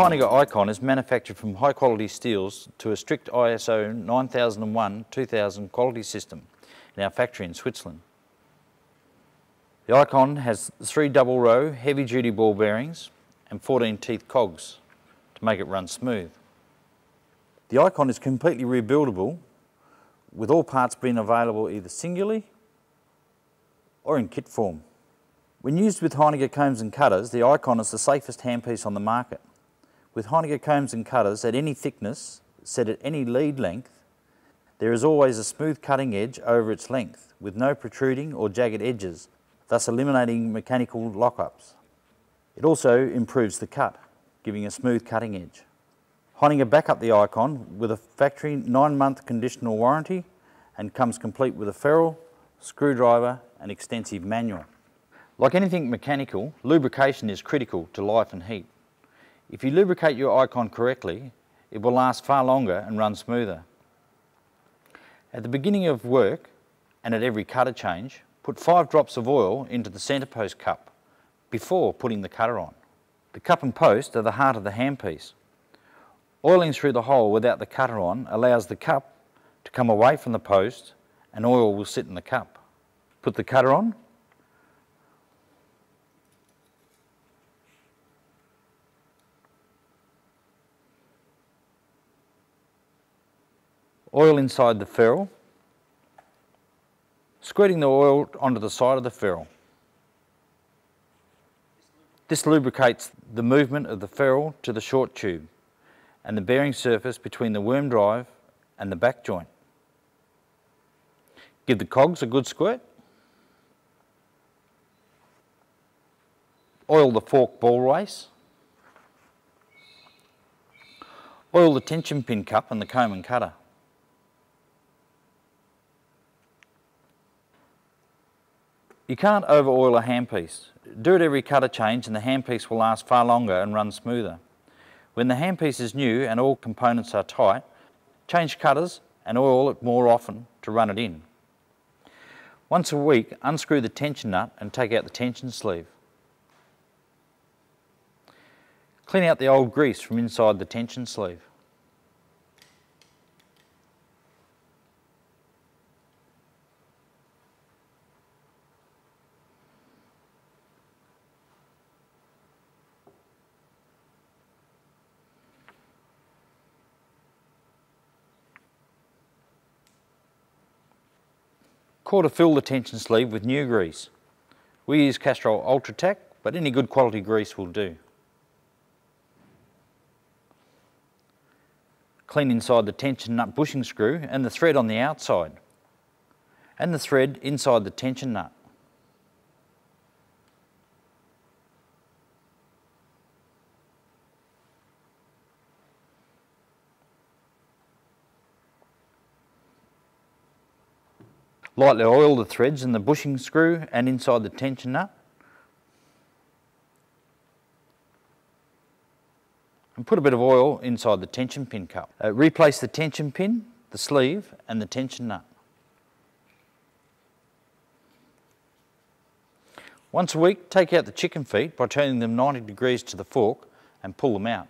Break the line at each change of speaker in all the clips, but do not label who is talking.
Heiniger Icon is manufactured from high quality steels to a strict ISO 9001-2000 quality system in our factory in Switzerland. The Icon has three double row heavy duty ball bearings and 14 teeth cogs to make it run smooth. The Icon is completely rebuildable with all parts being available either singularly or in kit form. When used with Heiniger combs and cutters, the Icon is the safest handpiece on the market. With Heiniger combs and cutters at any thickness, set at any lead length, there is always a smooth cutting edge over its length with no protruding or jagged edges, thus eliminating mechanical lockups. It also improves the cut, giving a smooth cutting edge. Heiniger back up the Icon with a factory 9-month conditional warranty and comes complete with a ferrule, screwdriver and extensive manual. Like anything mechanical, lubrication is critical to life and heat. If you lubricate your Icon correctly, it will last far longer and run smoother. At the beginning of work and at every cutter change, put five drops of oil into the centre post cup before putting the cutter on. The cup and post are the heart of the handpiece. Oiling through the hole without the cutter on allows the cup to come away from the post and oil will sit in the cup. Put the cutter on oil inside the ferrule, squirting the oil onto the side of the ferrule. This lubricates the movement of the ferrule to the short tube and the bearing surface between the worm drive and the back joint. Give the cogs a good squirt. Oil the fork ball race. Oil the tension pin cup and the comb and cutter. You can't over oil a handpiece. Do it every cutter change and the handpiece will last far longer and run smoother. When the handpiece is new and all components are tight, change cutters and oil it more often to run it in. Once a week, unscrew the tension nut and take out the tension sleeve. Clean out the old grease from inside the tension sleeve. Core to fill the tension sleeve with new grease. We use Castrol Ultratec, but any good quality grease will do. Clean inside the tension nut bushing screw and the thread on the outside, and the thread inside the tension nut. Lightly oil the threads in the bushing screw and inside the tension nut. And put a bit of oil inside the tension pin cup. Uh, replace the tension pin, the sleeve and the tension nut. Once a week, take out the chicken feet by turning them 90 degrees to the fork and pull them out.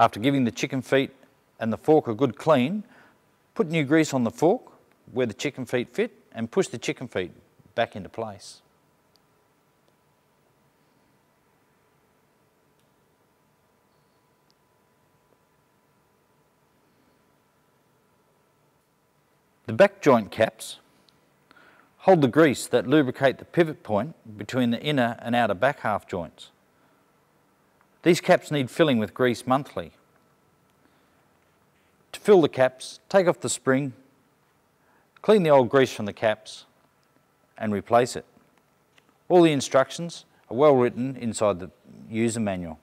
After giving the chicken feet and the fork a good clean, Put new grease on the fork where the chicken feet fit and push the chicken feet back into place. The back joint caps hold the grease that lubricate the pivot point between the inner and outer back half joints. These caps need filling with grease monthly to fill the caps, take off the spring, clean the old grease from the caps and replace it. All the instructions are well written inside the user manual.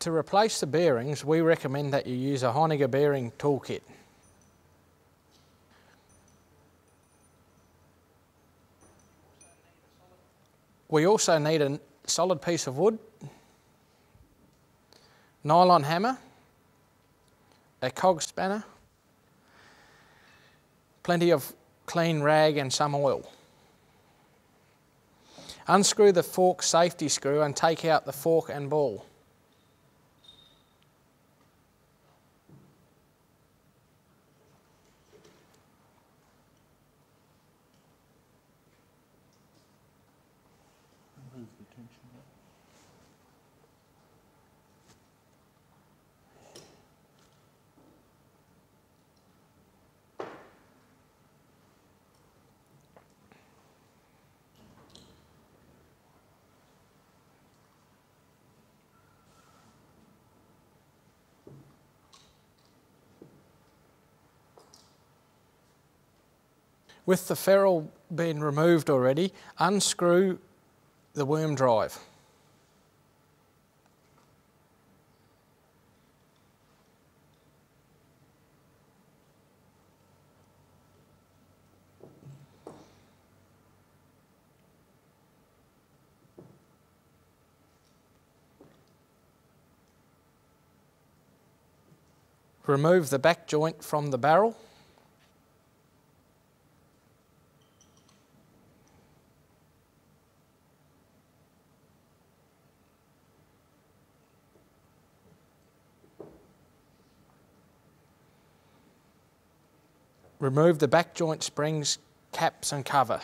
To replace the bearings, we recommend that you use a Heiniger bearing toolkit. We also need a solid piece of wood, nylon hammer, a cog spanner, plenty of clean rag and some oil. Unscrew the fork safety screw and take out the fork and ball. With the ferrule being removed already, unscrew the worm drive. Remove the back joint from the barrel. Remove the back joint springs, caps and cover.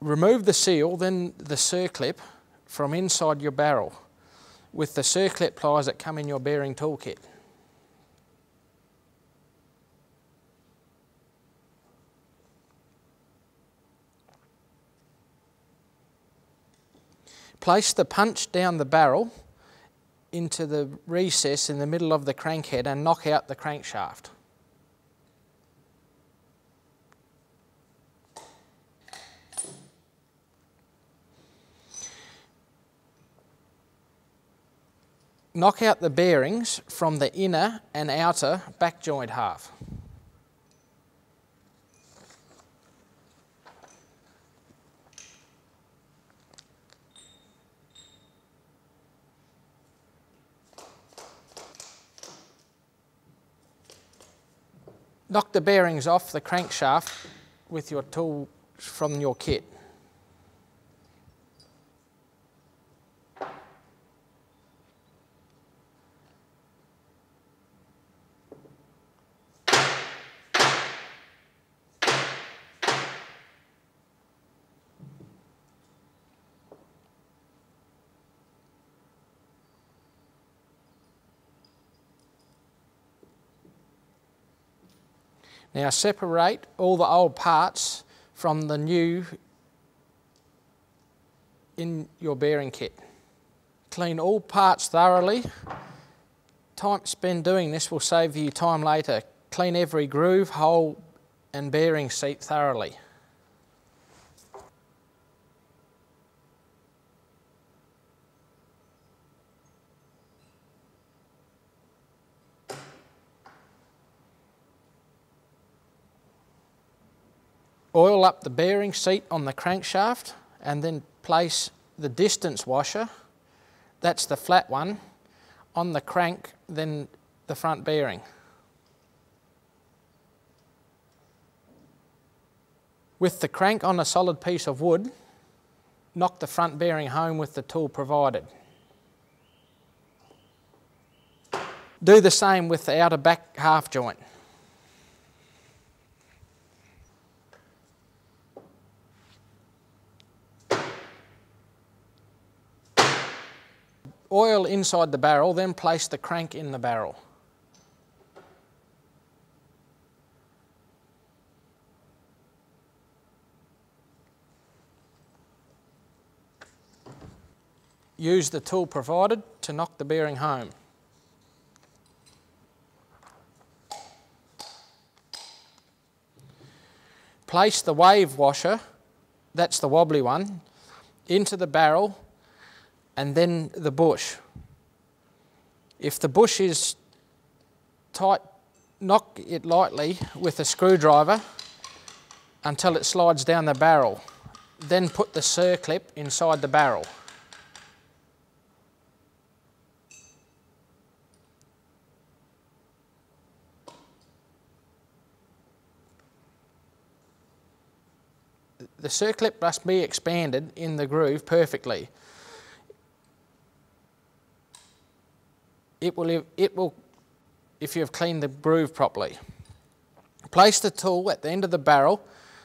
Remove the seal, then the circlip from inside your barrel with the circlip pliers that come in your bearing toolkit. Place the punch down the barrel into the recess in the middle of the crankhead and knock out the crankshaft. Knock out the bearings from the inner and outer back joint half. Knock the bearings off the crankshaft with your tool from your kit. Now separate all the old parts from the new in your bearing kit. Clean all parts thoroughly. Time spent doing this will save you time later. Clean every groove, hole and bearing seat thoroughly. Oil up the bearing seat on the crankshaft and then place the distance washer, that's the flat one, on the crank, then the front bearing. With the crank on a solid piece of wood, knock the front bearing home with the tool provided. Do the same with the outer back half joint. Oil inside the barrel, then place the crank in the barrel. Use the tool provided to knock the bearing home. Place the wave washer that's the wobbly one, into the barrel and then the bush. If the bush is tight, knock it lightly with a screwdriver until it slides down the barrel. Then put the circlip inside the barrel. The circlip must be expanded in the groove perfectly. It will, it will, if you have cleaned the groove properly. Place the tool at the end of the barrel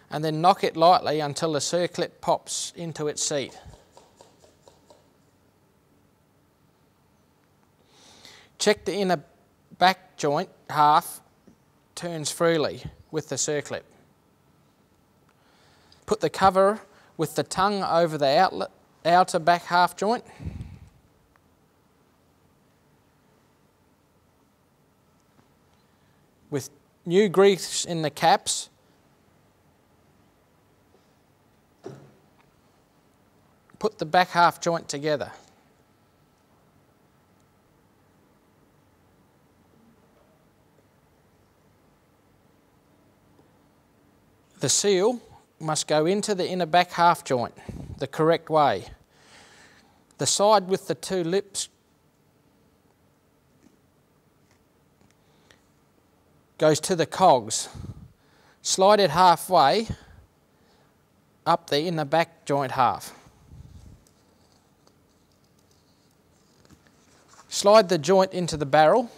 and then knock it lightly until the circlip pops into its seat. Check the inner back joint half turns freely with the circlip. Put the cover with the tongue over the outlet, outer back half joint. With new grease in the caps, put the back half joint together. The seal must go into the inner back half joint the correct way. The side with the two lips goes to the cogs. Slide it halfway up there in the back joint half. Slide the joint into the barrel,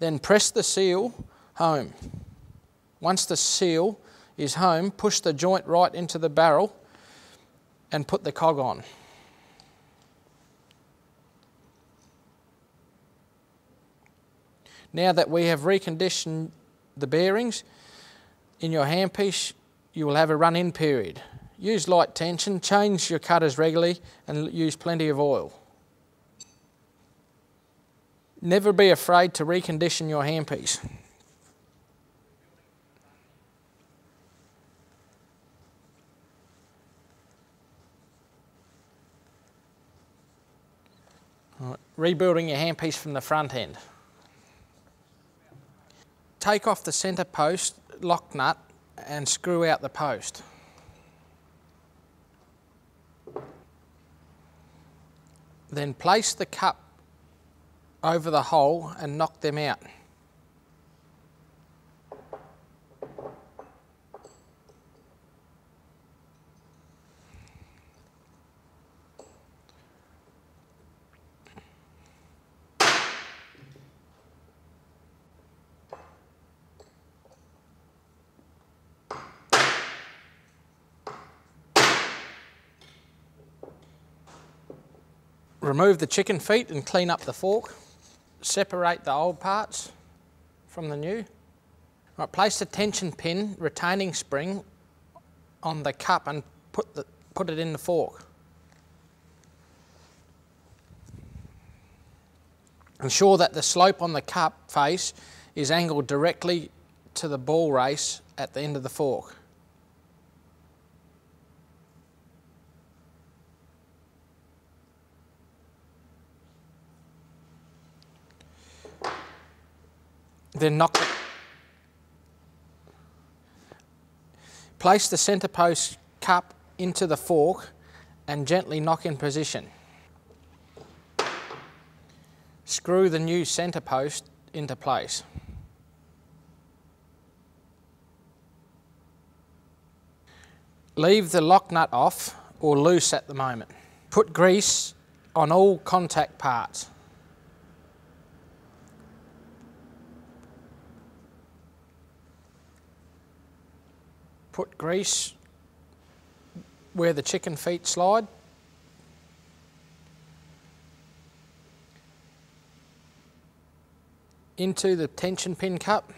then press the seal home. Once the seal is home, push the joint right into the barrel and put the cog on. Now that we have reconditioned the bearings in your handpiece, you will have a run-in period. Use light tension, change your cutters regularly and use plenty of oil. Never be afraid to recondition your handpiece. Right. Rebuilding your handpiece from the front end. Take off the centre post lock nut and screw out the post. Then place the cup over the hole and knock them out. Remove the chicken feet and clean up the fork. Separate the old parts from the new. Right, place the tension pin retaining spring on the cup and put, the, put it in the fork. Ensure that the slope on the cup face is angled directly to the ball race at the end of the fork. Then knock the, place the centre post cup into the fork and gently knock in position. Screw the new centre post into place. Leave the lock nut off or loose at the moment. Put grease on all contact parts. Put grease where the chicken feet slide. Into the tension pin cup,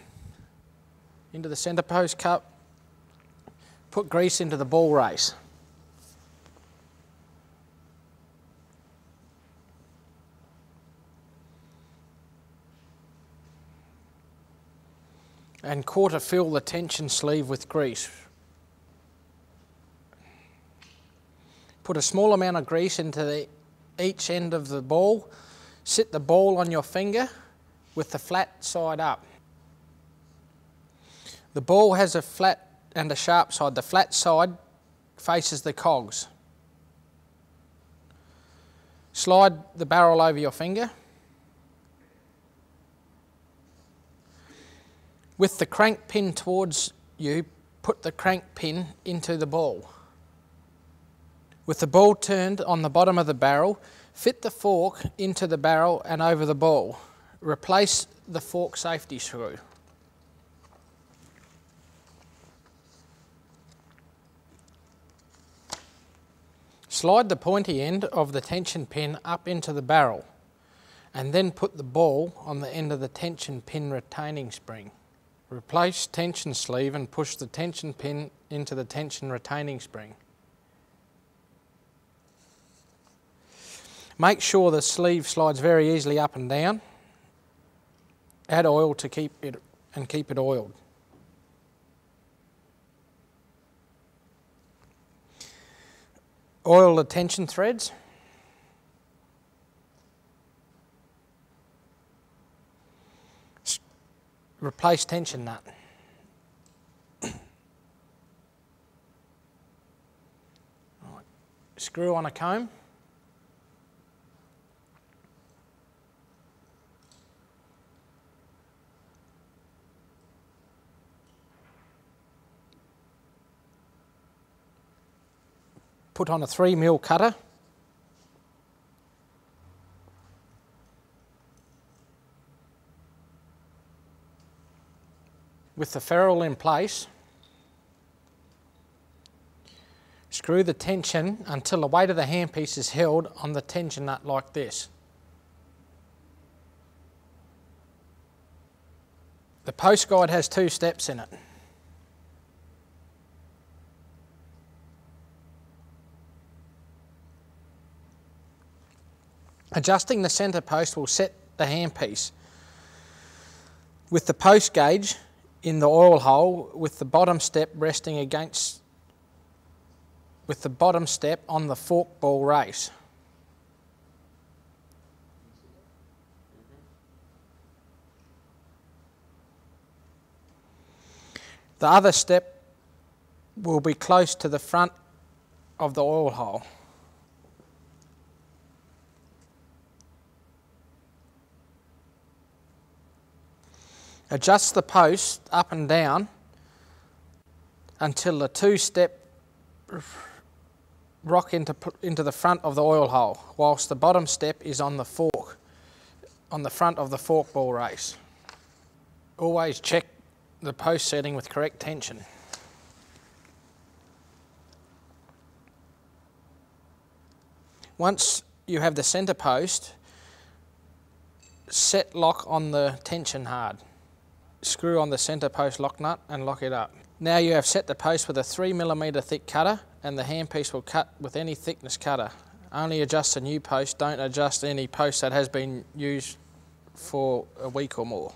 into the centre post cup, put grease into the ball race. and quarter fill the tension sleeve with grease Put a small amount of grease into the, each end of the ball. Sit the ball on your finger with the flat side up. The ball has a flat and a sharp side. The flat side faces the cogs. Slide the barrel over your finger. With the crank pin towards you, put the crank pin into the ball. With the ball turned on the bottom of the barrel, fit the fork into the barrel and over the ball. Replace the fork safety screw. Slide the pointy end of the tension pin up into the barrel and then put the ball on the end of the tension pin retaining spring. Replace tension sleeve and push the tension pin into the tension retaining spring. Make sure the sleeve slides very easily up and down. Add oil to keep it and keep it oiled. Oil the tension threads. replace tension nut. Screw on a comb. Put on a 3 mil cutter. with the ferrule in place, screw the tension until the weight of the handpiece is held on the tension nut like this. The post gauge has two steps in it. Adjusting the centre post will set the handpiece. With the post gauge, in the oil hole with the bottom step resting against, with the bottom step on the fork ball race. The other step will be close to the front of the oil hole. Adjust the post up and down until the two step rock into, into the front of the oil hole, whilst the bottom step is on the fork, on the front of the fork ball race. Always check the post setting with correct tension. Once you have the centre post, set lock on the tension hard screw on the centre post lock nut and lock it up. Now you have set the post with a 3mm thick cutter and the handpiece will cut with any thickness cutter. Only adjust the new post, don't adjust any post that has been used for a week or more.